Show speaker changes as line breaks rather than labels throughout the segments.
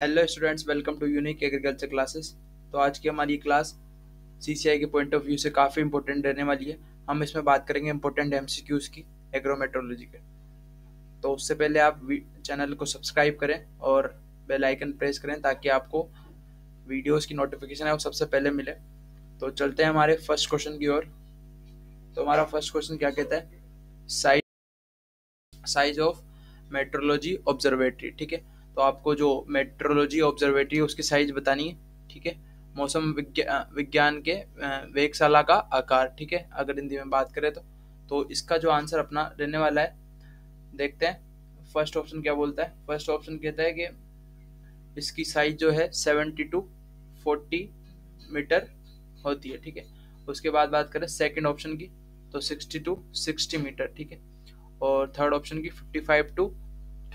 Hello students welcome to unique agriculture classes तो आज की हमारी क्लास सीसीआई के पॉइंट ऑफ़ व्यू से काफ़ी इंपॉर्टेंट रहने वाली है। हम इसमें बात करेंगे इंपॉर्टेंट एमसीक्यूज की एग्रोमेट्रोलॉजी के। तो उससे पहले आप चैनल को सब्सक्राइब करें और बेल आइकन प्रेस करें ताकि आपको वीडियोस की नोटिफिकेशन है वो सबसे पहले मिले। तो चलते हैं हमारे फ़र्स्ट क्वेश्चन की ओर। तो हमारा फ़र्स्ट क्वेश्चन क्या कहता है? Size size of metrology observatory ठीक है? तो आपको जो मेट्रोलॉजी ऑब्जर्वेटरी उसकी साइज़ बतानी है ठीक है? मौसम विज्ञा, विज्ञान के वेगशाला का आकार ठीक है? अगर हिंदी में बात करें तो तो इसका जो आंसर अपना रहने वाला है देखते हैं। फ़र्स्ट ऑप्शन क्या बोलता है? फ़र्स्ट ऑप्शन कहता है कि इसकी साइज़ जो है सेवेंटी टू फोर्टी मीटर होती है ठीक है? उसके बाद बात करें सेकंड ऑप्शन की तो सिक्सटी टू सिक्सटी मीटर ठीक है? और थर्ड ऑप्शन की fifty five to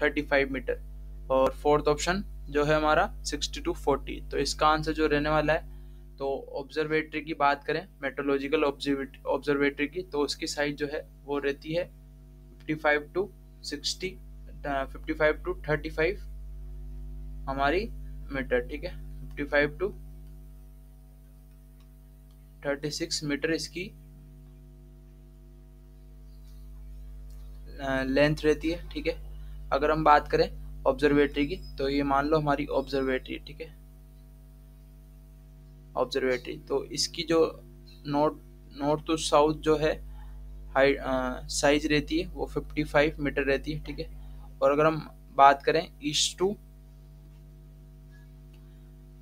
thirty five metre और फोर्थ ऑप्शन जो है हमारा सिक्सटी टू फोर्टी। तो इसका आंसर जो रहने वाला है तो ऑब्जर्वेटरी की बात करें मेट्रोलॉजिकल ऑब्जर्वेटरी की तो उसकी साइज़ जो है, वो रहती है fifty five to sixty fifty five to thirty five हमारी मीटर ठीक है? Fifty five to thirty six metre इसकी लेंथ रहती है, ठीक है? अगर हम बात करें ऑब्जर्वेटरी की तो ये मान लो हमारी ऑब्जर्वेटरी ठीक है? ऑब्जर्वेटरी तो इसकी जो नॉर्थ नॉर्थ टू साउथ जो है हाइट साइज़ रहती है, वो 55 मीटर रहती है, ठीक है? और अगर हम बात करें east to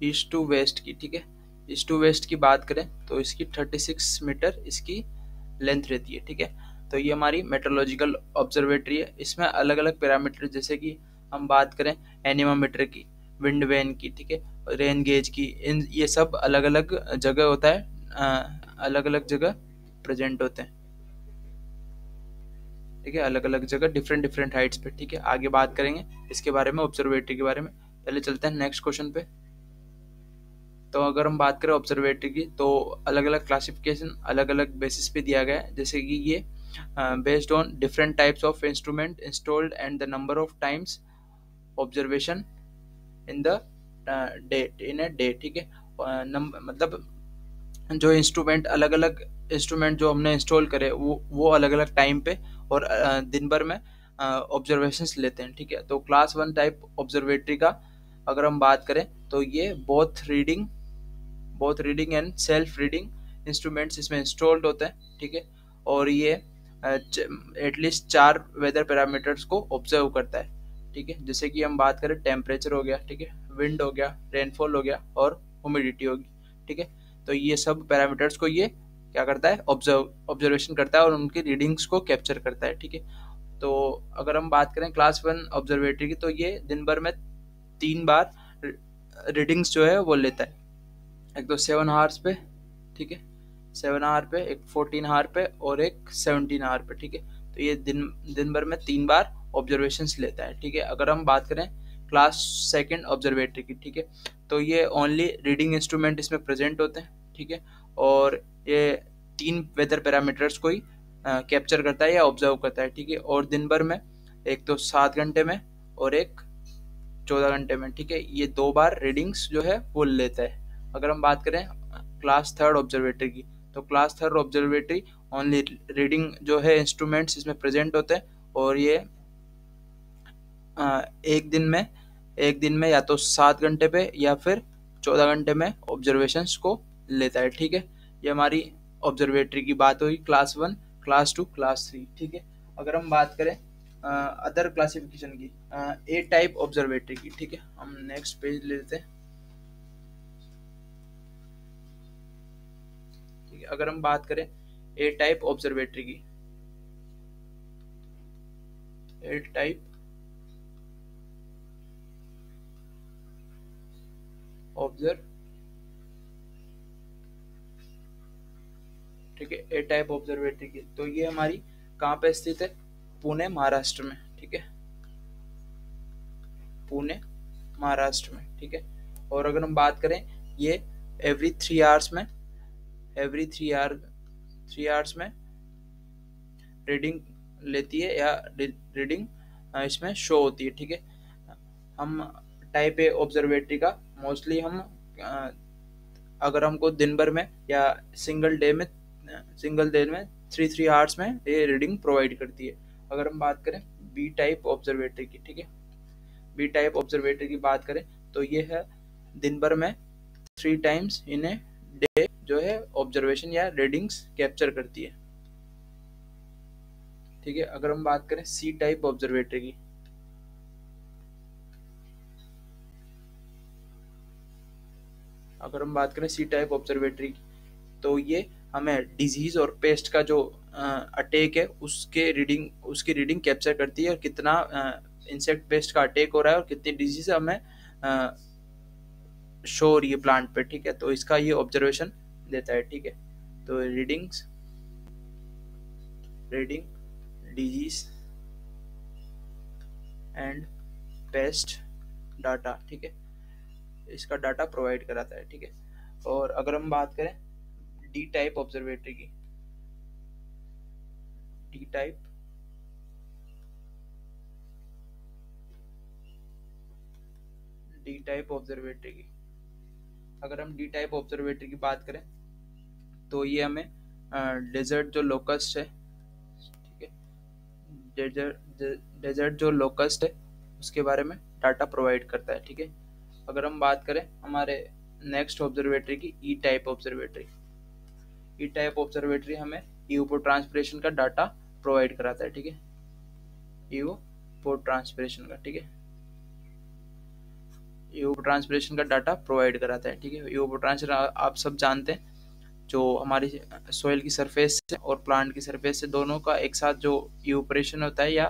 east to west की, ठीक है? ईस्ट टू वेस्ट की बात करें तो इसकी 36 मीटर इसकी लेंथ रहती है, ठीक है? तो ये हमारी मेट्रोलॉजिकल ऑब्जर्वेटरी है। इसमें अलग अलग पैरामीटर जैसे कि हम बात करें एनिमामीटर की, विंड वैन की, ठीक है? रेन गेज की, इन, ये सब अलग अलग जगह होता है अलग अलग जगह प्रेजेंट होते हैं। ठीक है? अलग अलग जगह डिफरेंट डिफरेंट हाइट्स पे, ठीक है? आगे बात करेंगे, इसके बारे में ऑब्जर्वेटरी के बारे में। पहले चलते हैं नेक्स्ट क्वेश्चन पे। तो अगर हम बात करें ऑब्जर्वेटरी की तो अलग अलग क्लासिफिकेशन अलग अलग बेसिस पे दिया गया है। जैसे कि ये based on different types of instrument installed and the number of times observation in the day in a day ठीक है? मतलब जो इंस्ट्रूमेंट अलग अलग इंस्ट्रूमेंट जो हमने इंस्टॉल करे वो वो अलग अलग टाइम पे और uh, दिन भर में ऑब्जर्वेशन uh, लेते हैं ठीक है? तो क्लास वन टाइप ऑब्जर्वेटरी का अगर हम बात करें तो ये both reading both reading and self reading instruments इसमें इंस्टॉल्ड होते हैं ठीक है? और ये एटलीस्ट uh, चार वेदर पैरामीटर्स को ऑब्ज़र्व करता है। ठीक है? जैसे कि हम बात करें टेम्परेचर हो गया, ठीक है? विंड हो गया रेनफॉल हो गया और ह्यूमिडिटी होगी, ठीक है? तो ये सब पैरामीटर्स को ये क्या करता है? ऑब्ज़र्व ऑब्जर्वेशन करता है और उनकी रीडिंग्स को कैप्चर करता है, ठीक है? तो अगर हम बात करें क्लास वन ऑब्जर्वेटरी की तो ये दिन भर में तीन बार रीडिंग्स जो है वो लेता है। एक तो सेवन आवर्स पे, ठीक है? सेवन आवर पे, एक फोर्टीन आवर पे और एक सेवनटीन आवर पे, ठीक है? तो ये दिन दिन भर में तीन बार ऑब्जर्वेशन लेता है, ठीक है? अगर हम बात करें क्लास सेकेंड ऑब्जर्वेटरी की, ठीक है? तो ये ओनली रीडिंग इंस्ट्रूमेंट इसमें प्रेजेंट होते हैं, ठीक है? और ये तीन वेदर पैरामीटर्स को ही कैप्चर करता है या ऑब्ज़र्व करता है, ठीक है? और दिन भर में, एक तो सात घंटे में और एक चौदह घंटे में, ठीक है? ये दो बार रीडिंग्स जो है वो लेता है। अगर हम बात करें क्लास थर्ड ऑब्जर्वेटरी की तो class third observatory only reading जो है इंस्ट्रूमेंट्स इसमें प्रेजेंट होते हैं और ये एक दिन में, एक दिन में या तो सात घंटे पे या फिर चौदह घंटे में ऑब्जर्वेशन को लेता है, ठीक है? ये हमारी ऑब्जर्वेटरी की बात हुई class one class two class three ठीक है? अगर हम बात करें अदर क्लासिफिकेशन की ए टाइप ऑब्जर्वेटरी की, ठीक है? हम नेक्स्ट पेज ले लेते हैं। ठीक है, अगर हम बात करें ए टाइप ऑब्जर्वेटरी की ए टाइप ऑब्ज़र्व ठीक है ए टाइप ऑब्जर्वेटरी की तो ये हमारी कहाँ पे स्थित है? पुणे, महाराष्ट्र में, ठीक है? पुणे, महाराष्ट्र में, ठीक है? और अगर हम बात करें, ये एवरी थ्री आवर्स में every three hour three hours में रीडिंग लेती है या रीडिंग इसमें शो होती है, ठीक है? हम टाइप ए ऑब्जर्वेटरी का मोस्टली हम अगर हमको दिन भर में या सिंगल डे में सिंगल डे में थ्री थ्री आवर्स में ये रीडिंग प्रोवाइड करती है। अगर हम बात करें बी टाइप ऑब्जर्वेटरी की, ठीक है? बी टाइप ऑब्जर्वेटरी की बात करें तो ये है दिन भर में three times in a day जो है ऑब्जर्वेशन या रीडिंग्स कैप्चर करती है। ठीक है? अगर हम बात करें सी टाइप ऑब्जर्वेटरी की अगर हम बात करें सी टाइप ऑब्जर्वेटरी की तो ये हमें डिज़ीज़ और पेस्ट का जो अटैक है, उसके रीडिंग उसकी रीडिंग कैप्चर करती है और कितना इंसेक्ट पेस्ट का अटैक हो रहा है और कितनी डिज़ीज़ हमें शो हो रही है प्लांट पे, ठीक है? तो इसका ये ऑब्जर्वेशन देता है, ठीक है? तो readings reading disease and pest data ठीक है? इसका डाटा प्रोवाइड कराता है, ठीक है? और अगर हम बात करें डी टाइप ऑब्जर्वेटरी की D type D type observatory की, अगर हम डी टाइप ऑब्जर्वेटरी की बात करें तो ये हमें डेजर्ट जो लोकस्ट है, ठीक है? डेजर्ट डेजर्ट जो लोकस्ट है, उसके बारे में डाटा प्रोवाइड करता है, ठीक है? अगर हम बात करें हमारे नेक्स्ट ऑब्जर्वेटरी की E type observatory E type observatory हमें यूपो ट्रांसपरेशन का डाटा प्रोवाइड कराता है, ठीक है? यूपो ट्रांसपरेशन का, ठीक है? यूपो ट्रांसपरेशन का डाटा प्रोवाइड कराता है, ठीक है? यूपो ट्रांसफ़र आप सब जानते हैं, जो हमारी सोयल की सरफेस से और प्लांट की सरफेस से दोनों का एक साथ जो यूपरेशन होता है या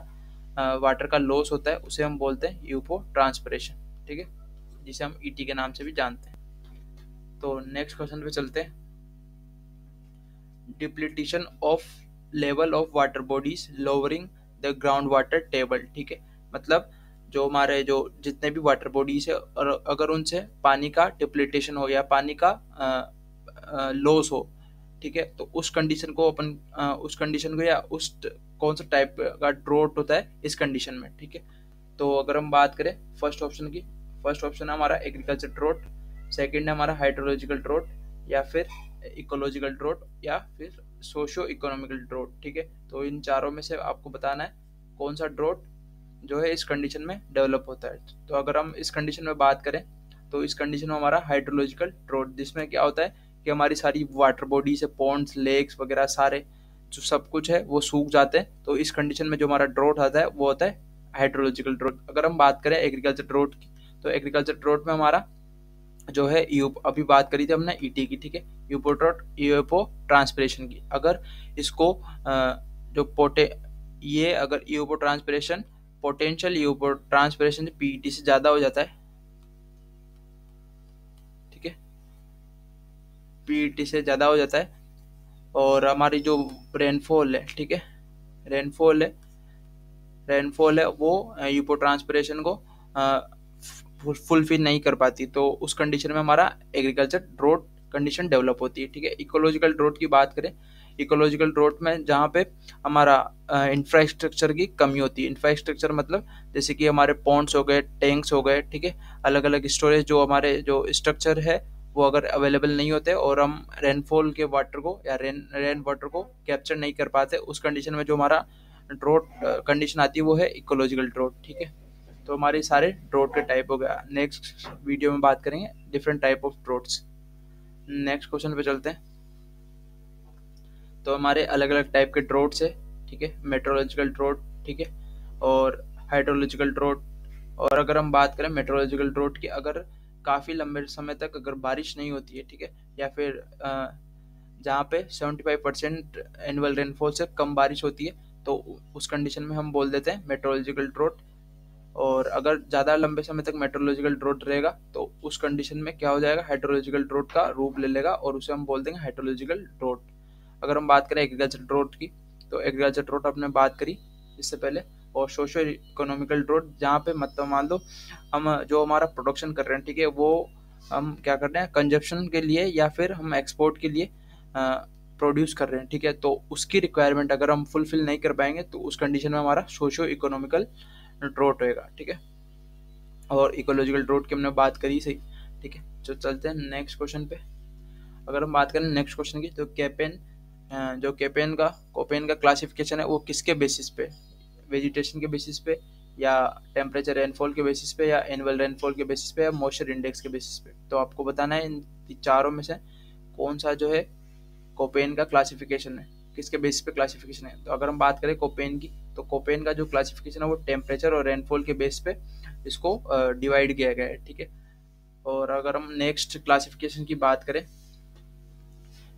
वाटर का लॉस होता है, उसे हम बोलते हैं यूपो ट्रांसपरेशन ठीक है? जिसे हम ईटी के नाम से भी जानते हैं। तो नेक्स्ट क्वेश्चन पे चलते हैं। Depletion of level of water bodies lowering the ground water table ठीक है? मतलब जो हमारे जो जितने भी वाटर बॉडीज है, और अगर उनसे पानी का डिप्लीटेशन हो या पानी का लॉस हो, ठीक है? तो उस कंडीशन को अपन उस कंडीशन को या उस कौन सा टाइप का ड्रोट होता है, इस कंडीशन में, ठीक है? तो अगर हम बात करें फ़र्स्ट ऑप्शन की फ़र्स्ट ऑप्शन है हमारा एग्रीकल्चर ड्रोट सेकेंड है हमारा हाइड्रोलॉजिकल ड्रोट या फिर इकोलॉजिकल ड्रोट या फिर सोशो इकोनॉमिकल ड्रोट ठीक है? तो इन चारों में से आपको बताना है कौन सा ड्रोट जो है इस कंडीशन में डेवलप होता है। तो अगर हम इस कंडीशन में बात करें तो इस कंडीशन में हमारा हाइड्रोलॉजिकल ड्रोट जिसमें क्या होता है कि हमारी सारी वाटर बॉडी से पॉन्ड्स लेक्स वगैरह सारे जो सब कुछ है, वो सूख जाते हैं। तो इस कंडीशन में जो हमारा ड्रोट आता है, वो होता है हाइड्रोलॉजिकल ड्रोट अगर हम बात करें एग्रीकल्चर ड्रोट की तो एग्रीकल्चर ड्रोट में हमारा जो है अभी बात करी थी हमने ईटी की, ठीक है? यूपो ड्रोट यूएफओ ट्रांसपरेशन की। अगर इसको जो पोटे ये अगर यूपो ट्रांसपरेशन पोटेंशियल यूपो ट्रांसपरेशन पीटी से ज़्यादा हो जाता है, ठीक है? पीटी से ज़्यादा हो जाता है। और हमारी जो रेनफॉल है, ठीक है? रेनफॉल है रेनफॉल है, वो यूपो ट्रांसपरेशन को फुलफिल नहीं कर पाती तो उस कंडीशन में हमारा एग्रीकल्चर ड्रोट कंडीशन डेवलप होती है, ठीक है? इकोलॉजिकल ड्रोट की बात करें इकोलॉजिकल ड्रोट में जहाँ पे हमारा इंफ्रास्ट्रक्चर की कमी होती है। इंफ्रास्ट्रक्चर मतलब जैसे कि हमारे पॉन्ड्स हो गए टैंक्स हो गए, ठीक है? अलग अलग स्टोरेज जो हमारे, जो स्ट्रक्चर है, वो अगर अवेलेबल नहीं होते और हम रेनफॉल के वाटर को या रेन रेन वाटर को कैप्चर नहीं कर पाते, उस कंडीशन में जो हमारा ड्रोट कंडीशन आती है, वो है इकोलॉजिकल ड्रोट ठीक है? तो हमारे सारे ड्रोट के टाइप हो गया। नेक्स्ट वीडियो में बात करेंगे different type of droughts next question पे चलते हैं। तो हमारे अलग अलग टाइप के ड्रोट्स है, ठीक है? मेट्रोलॉजिकल ड्रोट ठीक है? और हाइड्रोलॉजिकल ड्रोट और अगर हम बात करें मेट्रोलॉजिकल ड्रोट की, अगर काफ़ी लंबे समय तक अगर बारिश नहीं होती है, ठीक है? या फिर जहाँ पे 75 परसेंट एनुअल रेनफॉल से कम बारिश होती है तो उस कंडीशन में हम बोल देते हैं मेट्रोलॉजिकल ड्रोट और अगर ज़्यादा लंबे समय तक मेट्रोलॉजिकल ड्रोट रहेगा तो उस कंडीशन में क्या हो जाएगा? हाइड्रोलॉजिकल ड्रोट का रूप ले लेगा और उसे हम बोल देंगे हाइड्रोलॉजिकल ड्रोट अगर हम बात करें एग्रीकल्चर ड्रोट की तो एग्रीकल्चर ड्रोट अपने बात करी इससे पहले और सोशो इकोनॉमिकल ड्रोट जहाँ पे मतलब मान लो, हम जो हमारा प्रोडक्शन कर रहे हैं, ठीक है, वो हम क्या कर रहे हैं कंजप्शन के लिए या फिर हम एक्सपोर्ट के लिए प्रोड्यूस कर रहे हैं, ठीक है? तो उसकी रिक्वायरमेंट अगर हम फुलफिल नहीं कर पाएँगे तो उस कंडीशन में हमारा सोशो इकोनॉमिकल ड्रोट होएगा, ठीक है? और इकोलॉजिकल ड्रोट की हमने बात करी सही, ठीक है? तो चलते हैं नेक्स्ट क्वेश्चन पे। अगर हम बात करें नेक्स्ट क्वेश्चन की तो कैपेन जो कैपेन का, कोपेन का क्लासिफिकेशन है, वो किसके बेसिस पे? वेजिटेशन के बेसिस पे या टेम्परेचर रेनफॉल के बेसिस पे या एनुअल रेनफॉल के बेसिस पे या मॉइस्चर इंडेक्स के बेसिस पे? तो आपको बताना है इन चारों में से कौन सा जो है, कोपेन का क्लासिफिकेशन है, किसके बेसिस पे क्लासिफिकेशन है? तो अगर हम बात करें कोपेन की तो कोपेन का जो क्लासिफिकेशन है वो टेम्परेचर और रेनफॉल के बेस पे इसको डिवाइड किया गया है, ठीक है? और अगर हम नेक्स्ट क्लासिफिकेशन की बात करें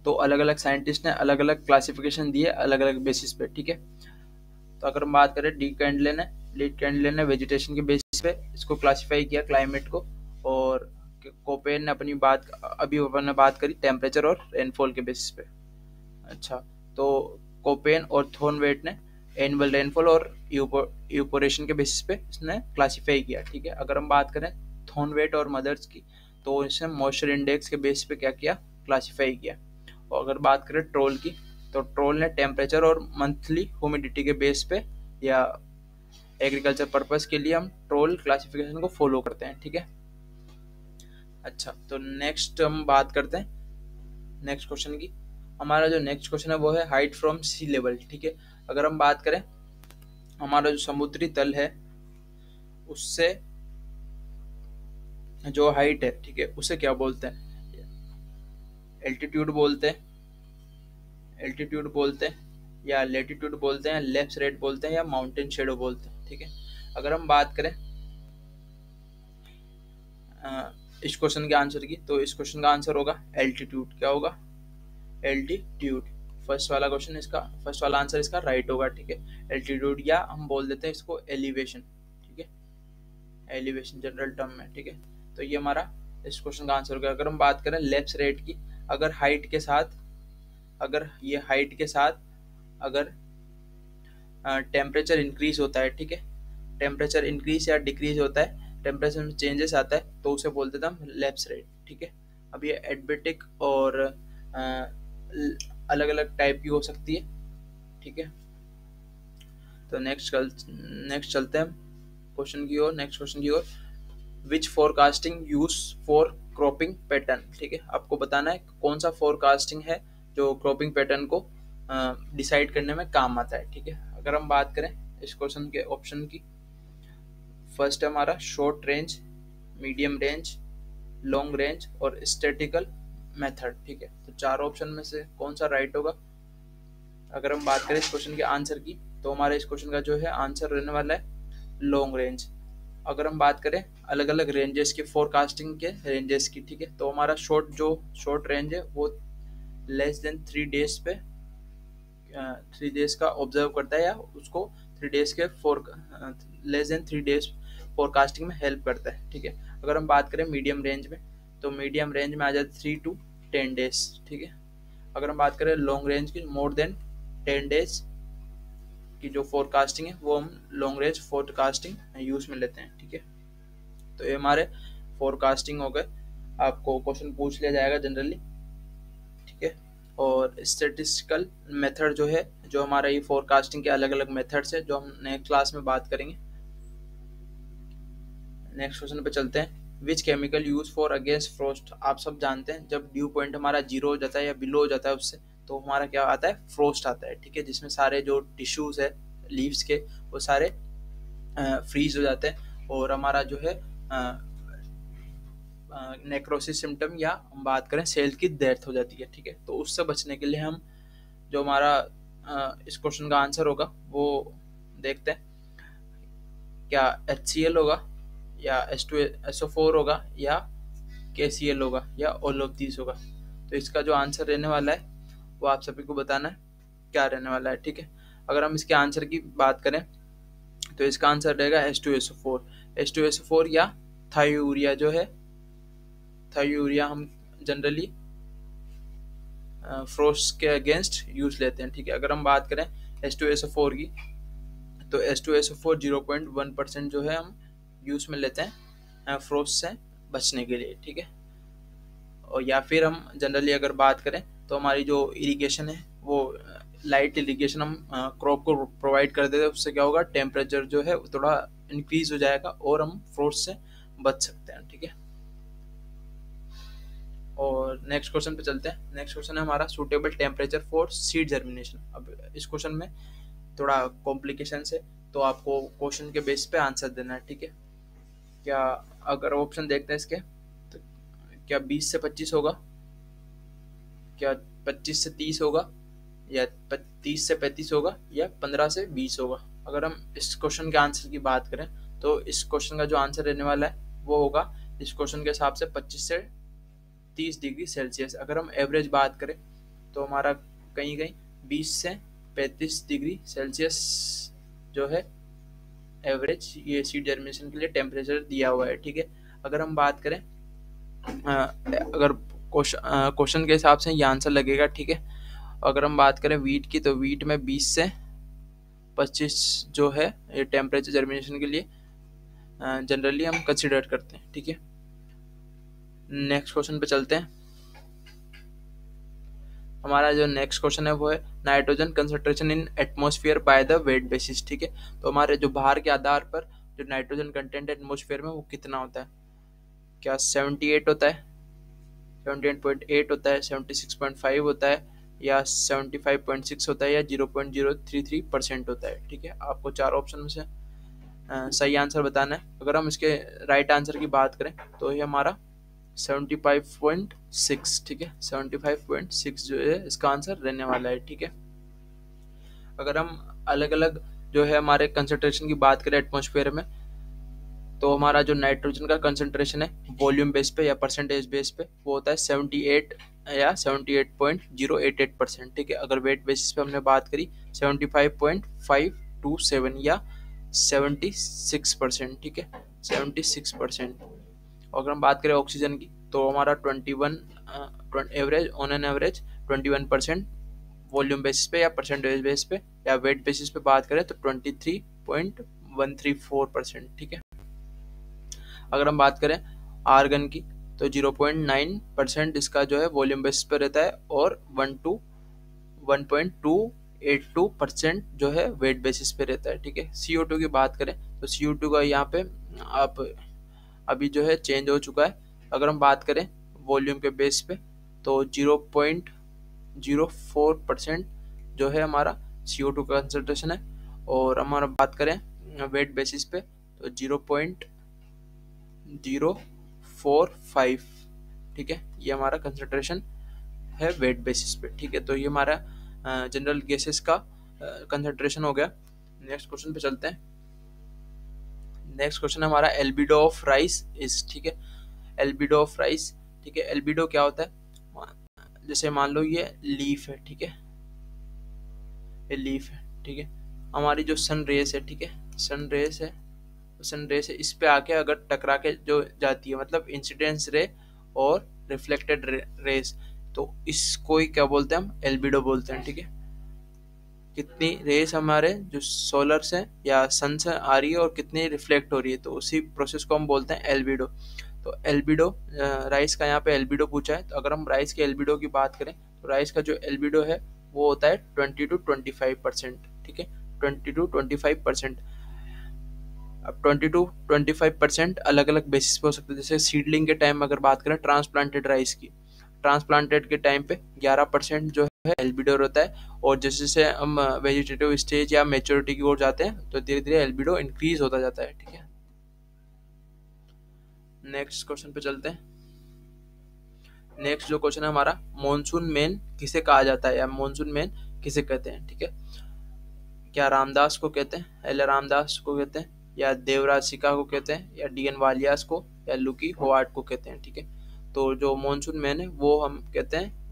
तो अलग अलग साइंटिस्ट ने अलग अलग क्लासिफिकेशन दिए अलग अलग बेसिस पे, ठीक है? तो अगर हम बात करें, डी कैंडले ने लीड कैंडले ने वेजिटेशन के बेसिस पे इसको क्लासीफाई किया क्लाइमेट को, और कोपेन ने अपनी बात, अभी अपन ने बात करी टेम्परेचर और रेनफॉल के बेसिस पे। अच्छा तो कोपेन और थोनवेट ने एनुअल रेनफॉल और यूपोरेशन के बेसिस पे इसने क्लासीफाई किया, ठीक है? अगर हम बात करें थोनवेट और मदर्स की तो इसने मॉइस्चर इंडेक्स के बेसिस पे क्या किया? क्लासीफाई किया। और अगर बात करें ट्रोल की तो ट्रोल ने टेम्परेचर और मंथली ह्यूमिडिटी के बेस पे या एग्रीकल्चर पर्पज़ के लिए हम ट्रोल क्लासिफिकेशन को फॉलो करते हैं, ठीक है? अच्छा तो नेक्स्ट हम बात करते हैं नेक्स्ट क्वेश्चन की। हमारा जो नेक्स्ट क्वेश्चन है वो है हाइट फ्रॉम सी लेवल ठीक है? अगर हम बात करें, हमारा जो समुद्री तल है, उससे जो हाइट है, ठीक है, उसे क्या बोलते हैं? एल्टीट्यूड बोलते हैं एल्टीट्यूड बोलते हैं, या लेटीट्यूड बोलते हैं लेफ़्ट रेट बोलते हैं, या माउंटेन शेडो बोलते हैं, ठीक है? अगर हम बात करें इस क्वेश्चन के आंसर की तो इस क्वेश्चन का आंसर होगा एल्टीट्यूड क्या होगा? एल्टीट्यूड फ़र्स्ट वाला क्वेश्चन इसका, फ़र्स्ट वाला आंसर इसका राइट होगा, ठीक है? एल्टीट्यूड या हम बोल देते हैं इसको एलिवेशन ठीक है? एलिवेशन जनरल टर्म में, ठीक है? तो ये हमारा इस क्वेश्चन का आंसर हो गया अगर हम बात करें लेफ़्ट रेट की, अगर हाइट के साथ, अगर ये हाइट के साथ अगर टेम्परेचर इंक्रीज होता है, ठीक है? टेम्परेचर इंक्रीज या डिक्रीज होता है टेम्परेचर में चेंजेस आता है तो उसे बोलते थे हम लेप्स रेट ठीक है? अब ये एडबेटिक और अलग अलग टाइप की हो सकती है। ठीक है? तो नेक्स्ट कल नेक्स्ट चलते हैं क्वेश्चन की ओर नेक्स्ट क्वेश्चन की ओर। Which forecasting use for cropping pattern ठीक है? आपको बताना है कौन सा फोरकास्टिंग है जो क्रॉपिंग पैटर्न को डिसाइड uh, करने में काम आता है। ठीक है? अगर हम बात करें इस क्वेश्चन के ऑप्शन की फ़र्स्ट है हमारा short range medium range long range और स्टेटिकल मेथड, ठीक है? तो चार ऑप्शन में से कौन सा राइट होगा? अगर हम बात करें इस क्वेश्चन के आंसर की तो हमारे इस क्वेश्चन का जो है आंसर रहने वाला है लॉन्ग रेंज अगर हम बात करें अलग अलग रेंजेस के फोरकास्टिंग के रेंजेस की, ठीक है? तो हमारा शॉर्ट जो शॉर्ट रेंज है, वो लेस देन थ्री डेज़ पे थ्री डेज़ का ऑब्ज़र्व करता है या उसको थ्री डेज़ के for less than three days forecasting में हेल्प करता है, ठीक है? अगर हम बात करें मीडियम रेंज में तो मीडियम रेंज में आ जाए थ्री टू टेन डेज़ ठीक है? अगर हम बात करें लॉन्ग रेंज की मोर देन टेन डेज़ की जो फोरकास्टिंग है, वो हम लॉन्ग रेंज फोरकास्टिंग यूज़ में लेते हैं, ठीक है? तो ये हमारे फोरकास्टिंग हो गए। आपको क्वेश्चन पूछ लिया जाएगा जनरली ठीक है? और स्टेटिस्टिकल मेथड जो है, जो हमारा ये फोरकास्टिंग के अलग अलग मेथड्स है, जो हम नेक्स्ट क्लास में बात करेंगे। नेक्स्ट क्वेश्चन पे चलते हैं। Which chemical use for against frost आप सब जानते हैं, जब ड्यू पॉइंट हमारा ज़ीरो हो जाता है या बिलो हो जाता है उससे तो हमारा क्या आता है? फ्रोस्ट आता है, ठीक है? जिसमें सारे जो टिश्यूज है लीव्स के, वो सारे फ्रीज हो जाते हैं और हमारा जो है नेक्रोसिस सिम्टम या हम बात करें सेल की डेथ हो जाती है, ठीक है? तो उससे बचने के लिए हम जो हमारा इस क्वेश्चन का आंसर होगा, वो देखते हैं, क्या एचसीएल होगा? या S two S O four होगा या के सी एल होगा या ऑल ऑफ़ दीज होगा। तो इसका जो आंसर रहने वाला है, वो आप सभी को बताना है क्या रहने वाला है, ठीक है? अगर हम इसके आंसर की बात करें तो इसका आंसर रहेगा S two S O four S two S O four या थायूरिया जो है थायूरिया हम जनरली फ्रोस्ट के अगेंस्ट यूज़ लेते हैं, ठीक है? अगर हम बात करें S two S O four की तो S two S O four zero point one percent जो है हम यूज़ में लेते हैं फ्रोस्ट से बचने के लिए, ठीक है? और या फिर हम जनरली अगर बात करें तो हमारी जो इरिगेशन है, वो लाइट इरिगेशन हम क्रॉप को प्रोवाइड कर देते हैं, उससे क्या होगा टेम्परेचर जो है थोड़ा इंक्रीज हो जाएगा और हम फ्रोस्ट से बच सकते हैं, ठीक है? और नेक्स्ट क्वेश्चन पे चलते हैं। नेक्स्ट क्वेश्चन है हमारा suitable temperature for seed germination अब इस क्वेश्चन में थोड़ा कॉम्प्लिकेशन है तो आपको क्वेश्चन के बेस पे आंसर देना है, ठीक है? क्या अगर ऑप्शन देखते हैं इसके तो क्या 20 से 25 होगा? क्या 25 से 30 होगा? या 30 से 35 होगा? या 15 से 20 होगा? अगर हम इस क्वेश्चन के आंसर की बात करें तो इस क्वेश्चन का जो आंसर रहने वाला है, वो होगा इस क्वेश्चन के हिसाब से 25 से 30 डिग्री सेल्सियस। अगर हम एवरेज बात करें तो हमारा कहीं कहीं 20 से 35 डिग्री सेल्सियस जो है एवरेज ये सीड जर्मिनेशन के लिए टेम्परेचर दिया हुआ है ठीक है? अगर हम बात करें आ, अगर क्वेश्चन के हिसाब से ये आंसर लगेगा ठीक है? अगर हम बात करें वीट की तो वीट में 20 से 25 जो है ये टेम्परेचर जर्मिनेशन के लिए जनरली हम कंसिडर करते हैं ठीक है? नेक्स्ट क्वेश्चन पे चलते हैं। हमारा जो नेक्स्ट क्वेश्चन है वो है nitrogen concentration in atmosphere by the weight basis ठीक है? तो हमारे जो बाहर के आधार पर जो नाइट्रोजन कंटेंट एटमोसफियर में वो कितना होता है? क्या 78 होता है? 78.8 होता है 76.5 होता है या 75.6 होता है या 0.033 परसेंट होता है ठीक है? आपको चार ऑप्शन में से आ, सही आंसर बताना है। अगर हम इसके राइट आंसर की बात करें तो ये हमारा 75.6 ठीक है? 75.6 जो है, इसका आंसर रहने वाला है, ठीक है? अगर हम अलग अलग जो है हमारे कंसंट्रेशन की बात करें एटमोसफेयर में तो हमारा जो नाइट्रोजन का कंसंट्रेशन है वॉल्यूम बेस पे या परसेंटेज बेस पे, वो होता है 78 या 78.088 परसेंट ठीक है? अगर वेट बेसिस पे हमने बात करी 75.527 या 76 परसेंट ठीक है? 76 परसेंट अगर हम बात करें ऑक्सीजन की तो हमारा 21 average on an average 21 percent volume basis पे या परसेंटेज बेस पे या वेट बेसिस पे बात करें तो 23.134 परसेंट ठीक है? अगर हम बात करें आर्गन की तो 0.9 परसेंट इसका जो है वॉल्यूम बेसिस पे रहता है और one to one point two eight two percent जो है वेट बेसिस पे रहता है, ठीक है? सी ओ टू की बात करें तो सी ओ टू का यहाँ पे आप अभी जो है चेंज हो चुका है। अगर हम बात करें वॉल्यूम के बेस पे तो zero point zero four percent जो है हमारा सी ओ का कंसनट्रेशन है। और हमारा बात करें वेट बेसिस पे तो zero point zero four five, ठीक है, ये हमारा कंसनट्रेशन है वेट बेसिस पे, ठीक है। तो ये हमारा जनरल गैसेस का कंसनट्रेशन हो गया। नेक्स्ट क्वेश्चन पे चलते हैं। नेक्स्ट क्वेश्चन हमारा एल्बिडो ऑफ़ राइस इज़ ठीक है? एल्बिडो ऑफ़ राइस ठीक है? एल्बिडो क्या होता है? जैसे मान लो ये लीफ है, ठीक है? ये लीफ है, ठीक है? हमारी जो सन रेस है, ठीक है? सन रेस है सन रेस है, इस पे आके अगर टकरा के जो जाती है मतलब इंसिडेंस रे और रिफ्लेक्टेड रेस तो इसको ही क्या बोलते हैं हम? एल्बिडो बोलते हैं, ठीक है? कितनी रेस हमारे जो सोलर से या सन से आ रही है और कितनी रिफ्लेक्ट हो रही है तो उसी प्रोसेस को हम बोलते हैं एल्बिडो तो एल्बिडो राइस का यहाँ पे एल्बिडो पूछा है तो अगर हम राइस के एल्बिडो की बात करें तो राइस का जो एल्बिडो है, वो होता है twenty to twenty five percent ठीक है? Twenty to twenty five percent अब twenty to twenty five percent अलग अलग बेसिस पे हो सकते हैं, जैसे सीडलिंग के टाइम अगर बात करें ट्रांसप्लांटेड राइस की ट्रांसप्लांटेड के टाइम पे ग्यारह परसेंट जो है एल्बिडो रहता है। और जैसे जैसे हम वेजिटेटिव स्टेज या मेच्योरिटी की ओर जाते हैं तो धीरे धीरे एल्बिडो इंक्रीज होता जाता है, ठीक है? नेक्स्ट क्वेश्चन पे चलते हैं। नेक्स्ट जो क्वेश्चन है हमारा मॉनसून मेन किसे कहा जाता है, या मॉनसून मेन किसे कहते हैं, ठीक है? क्या रामदास को कहते हैं, एल रामदास को कहते हैं, या देवराज सिका को कहते हैं, या डी एन वालियास को, या लुकी होवार्ड को कहते हैं, ठीक है? तो जो मॉनसून मैन है, वो हम कहते हैं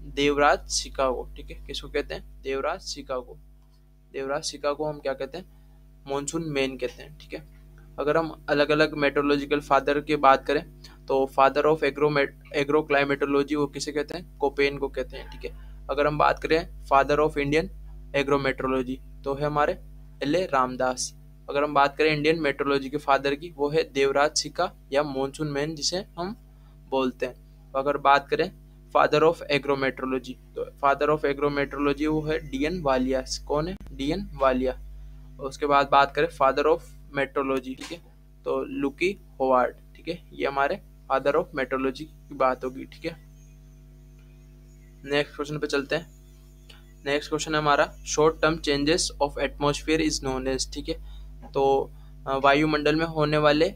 देवराज शिकागो, ठीक है? किसको कहते हैं? देवराज शिकागो। देवराज शिकागो हम क्या कहते हैं? मॉनसून मेन कहते हैं, ठीक है? अगर हम अलग अलग मेट्रोलॉजिकल फादर की बात करें तो father of agro agro climatology वो किसे कहते हैं? कोपेन को कहते हैं, ठीक है? अगर हम बात करें फादर ऑफ़ इंडियन एग्रोमेट्रोलॉजी तो है हमारे एल ए रामदास अगर हम बात करें इंडियन मेट्रोलॉजी के फादर की, वो है देवराज सिका या मॉनसून मैन, जिसे हम बोलते हैं। अगर बात करें फादर ऑफ़ एग्रोमेट्रोलॉजी। तो फादर ऑफ़ एग्रोमेट्रोलॉजी वो है डीएन वालिया। कौन है? डीएन वालिया। और उसके बाद बात करें फादर ऑफ़ मेट्रोलॉजी, ठीक है? तो लुकी होवार्ड, ठीक है? ये हमारे फादर ऑफ़ मेट्रोलॉजी की बात होगी, ठीक है? नेक्स्ट क्वेश्चन पे चलते हैं। नेक्स्ट क्वेश्चन है हमारा short term changes of atmosphere is known as ठीक है? तो वायुमंडल में होने वाले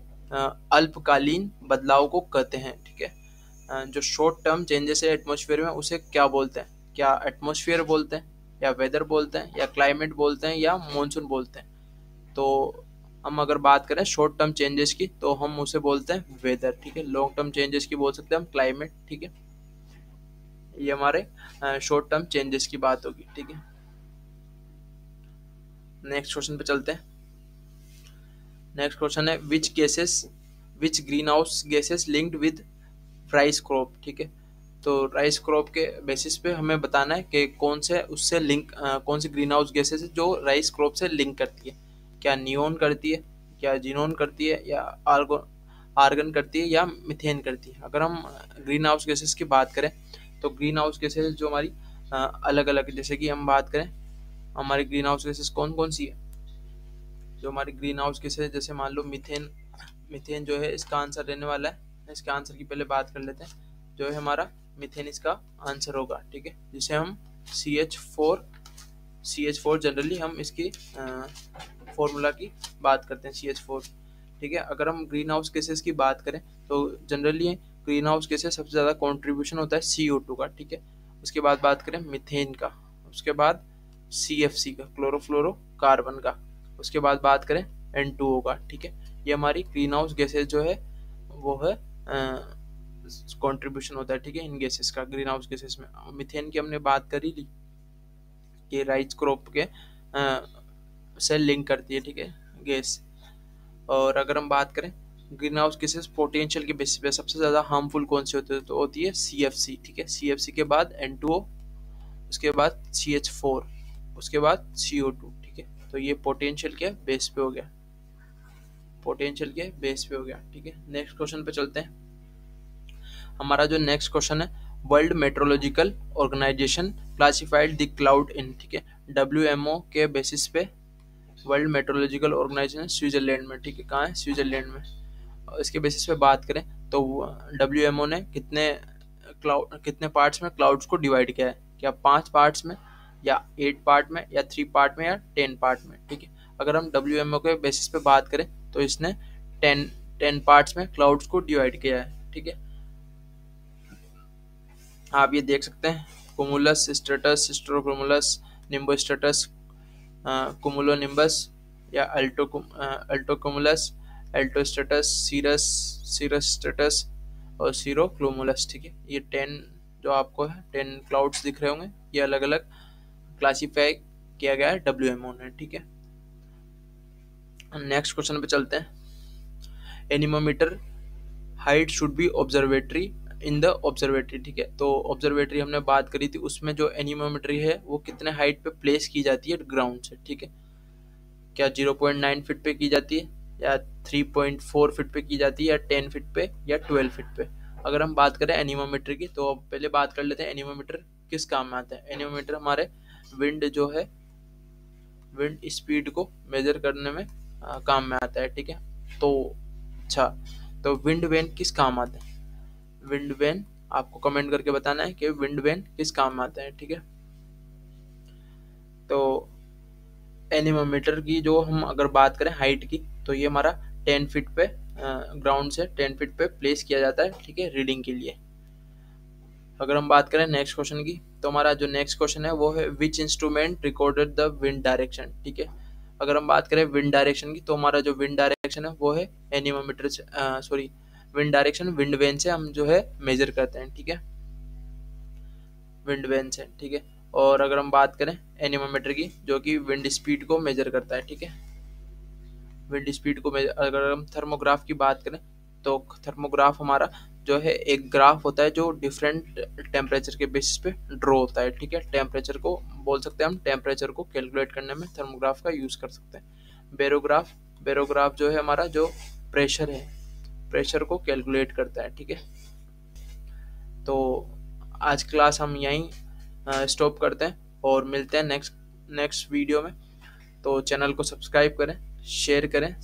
अल्पकालीन बदलाव को कहते हैं, ठीक है? जो शॉर्ट टर्म चेंजेस है एटमोसफियर में, उसे क्या बोलते हैं? क्या एटमोसफियर बोलते हैं? या वेदर बोलते हैं? या क्लाइमेट बोलते हैं? या मानसून बोलते हैं? तो हम अगर बात करें शॉर्ट टर्म चेंजेस की तो हम उसे बोलते हैं वेदर ठीक है? लॉन्ग टर्म चेंजेस की बोल सकते हैं हम क्लाइमेट ठीक है? ये हमारे शॉर्ट टर्म चेंजेस की बात होगी, ठीक है? नेक्स्ट क्वेश्चन पे चलते हैं। नेक्स्ट क्वेश्चन है which gases which greenhouse gases linked with rice crop ठीक है? तो राइस क्रॉप के बेसिस पे हमें बताना है कि कौन से उससे लिंक आ, कौन सी ग्रीन हाउस गैसेस जो राइस क्रॉप से लिंक करती है। क्या नियोन करती है क्या जिनोन करती है या आर्गो आर्गन करती है या मिथेन करती है। अगर हम ग्रीन हाउस गैसेस की बात करें तो ग्रीन हाउस गैसेस जो हमारी अलग अलग जैसे कि हम बात करें हमारी ग्रीन हाउस गैसेस कौन कौन सी है? जो हमारी ग्रीन हाउस गैसेस जैसे मान लो मिथेन मिथेन जो है इसका आंसर रहने वाला है। इसके आंसर की पहले बात कर लेते हैं। जो है हमारा मिथेन इसका आंसर होगा, ठीक है? जिसे हम C H four C H four generally हम इसकी फॉर्मूला की बात करते हैं सी एच फोर ठीक है? अगर हम ग्रीन हाउस केसेस की बात करें तो जनरली ग्रीन हाउस केसेस सबसे ज़्यादा कॉन्ट्रीब्यूशन होता है सी ओ टू का, ठीक है? उसके बाद बात करें मिथेन का। उसके बाद सी एफ़ सी का क्लोरोफ्लोरो कार्बन का। उसके बाद बात करें एन टू ओ का, ठीक है? ये हमारी ग्रीन हाउस गैसेज जो है, वो है कंट्रीब्यूशन होता है, ठीक है? इन गैसेस का ग्रीन हाउस गैसेस में। मिथेन की हमने बात करी ली, कि राइस क्रॉप के से लिंक करती है, ठीक है? गैस और अगर हम बात करें ग्रीन हाउस गैसेस पोटेंशियल के बेसिस पे सबसे ज़्यादा हार्मफुल कौन सी होती है? तो होती है सी एफ़ सी ठीक है? सी एफ़ सी के बाद एन टू ओ उसके बाद सी एच फोर उसके बाद सी ओ टू ठीक है? तो ये पोटेंशियल के बेस पे हो गया। पोटेंशियल के बेस पे हो गया, ठीक है? नेक्स्ट क्वेश्चन पे चलते हैं। हमारा जो नेक्स्ट क्वेश्चन है world meteorological organisation classified the cloud in ठीक है? डब्ल्यू के बेसिस पे वर्ल्ड मेट्रोलॉजिकल ऑर्गेनाइजेशन स्विट्जरलैंड में, ठीक है? कहाँ है? स्विट्जरलैंड में। इसके बेसिस पे बात करें तो डब्ल्यूएमओ ने कितने क्लाउड कितने पार्ट्स में क्लाउड्स को डिवाइड किया है? क्या पाँच पार्ट्स में, या एट पार्ट में, या थ्री पार्ट में, या टेन पार्ट में, ठीक है? अगर हम डब्ल्यूएमओ के बेसिस पे बात करें तो इसने टेन टेन पार्ट्स में क्लाउड्स को डिवाइड किया है, ठीक है? आप ये देख सकते हैं कोमुलस स्टेटस स्ट्रोकोमुलस निम्बोस्टेटस कुमुलोनिम्बस या alto altocumulus altostratus cirrus cirrus stratus और सीरो क्लोमुलस ठीक है? ये टेन जो आपको है टेन क्लाउड्स दिख रहे होंगे, ये अलग अलग क्लासीफाई किया गया है डब्ल्यू एम ओ ने, ठीक है? नेक्स्ट क्वेश्चन पे चलते हैं. Anemometer height should be observatory in the observatory ठीक है? तो ऑब्जर्वेटरी हमने बात करी थी, उसमें जो एनिमोमेट्री है, वो कितने हाइट पे प्लेस की जाती है ग्राउंड से, ठीक है? क्या 0.9 फीट पे की जाती है, या 3.4 फीट पे की जाती है, या 10 फीट पे, या 12 फीट पे? अगर हम बात करें एनिमोमीटर की तो पहले बात कर लेते हैं एनिमोमीटर किस काम में आता है? एनिमोमीटर हमारे विंड जो है विंड स्पीड को मेजर करने में काम में आता है, ठीक है? तो अच्छा तो विंड वेन किस काम आता है? विंड वेन आपको कमेंट करके बताना है कि विंड वेन किस काम में आता है, ठीक है? तो एनिमोमीटर की जो हम अगर बात करें हाइट की तो ये हमारा टेन फीट पे ग्राउंड से टेन फीट पे प्लेस किया जाता है, ठीक है रीडिंग के लिए। अगर हम बात करें नेक्स्ट क्वेश्चन की तो हमारा जो नेक्स्ट क्वेश्चन है, वो है which instrument recorded the wind direction ठीक है? अगर हम बात करें विंड डायरेक्शन की तो हमारा जो विंड डायरेक्शन है, वो है anemometer sorry wind direction wind vane से हम जो है मेजर करते हैं, ठीक है? विंड वेन से, ठीक है? और अगर हम बात करें एनिमोमीटर की, जो कि विंड स्पीड को मेजर करता है, ठीक है? विंड स्पीड को मेजर अगर हम थर्मोग्राफ की बात करें तो थर्मोग्राफ हमारा जो है, एक ग्राफ होता है जो डिफरेंट टेम्परेचर के बेसिस पे ड्रॉ होता है, ठीक है? टेम्परेचर को बोल सकते हैं हम टेम्परेचर को कैलकुलेट करने में थर्मोग्राफ का यूज़ कर सकते हैं। बेरोग्राफ बेरोग्राफ जो है हमारा, जो प्रेशर है प्रेशर को कैलकुलेट करता है, ठीक है? तो आज क्लास हम यहीं स्टॉप करते हैं और मिलते हैं नेक्स्ट नेक्स्ट वीडियो में। तो चैनल को सब्सक्राइब करें शेयर करें